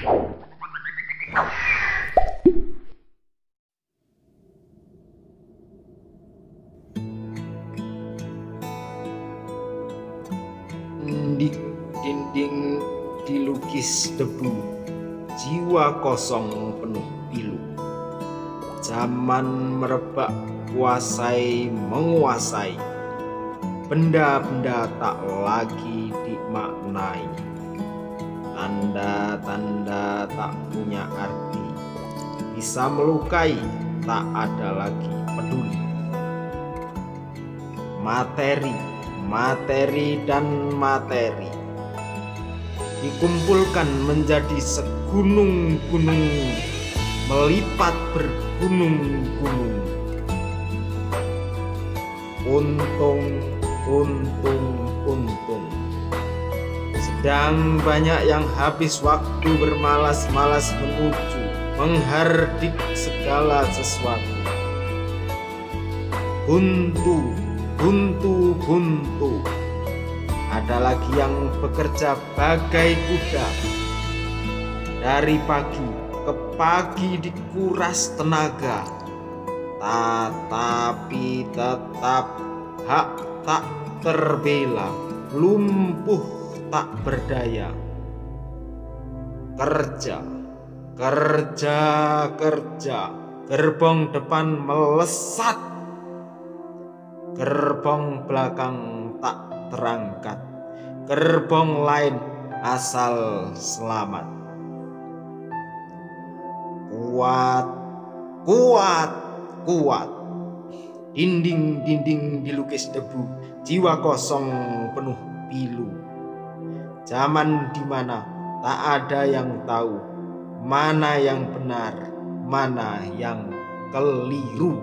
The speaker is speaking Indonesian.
Di dinding dilukis debu, jiwa kosong penuh pilu. Zaman merebak kuasai menguasai, benda-benda tak lagi dimaknai. Tanda-tanda tak punya arti, bisa melukai, tak ada lagi peduli. Materi, materi dan materi. Dikumpulkan menjadi segunung-gunung melipat bergunung-gunung. Untung untung untung sedang banyak yang habis waktu bermalas-malas menuju menghardik segala sesuatu. Buntu buntu buntu. Ada lagi yang bekerja bagai kuda. Dari pagi ke pagi dikuras tenaga. Tetapi tetap hak tak terbela. Lumpuh tak berdaya. Kerja kerja kerja. Gerbong depan melesat. Gerbong belakang tak terangkat. Gerbong lain asal selamat. Kuat kuat kuat. Dinding-dinding dilukis debu. Jiwa kosong penuh pilu zaman di mana tak ada yang tahu mana yang benar mana yang keliru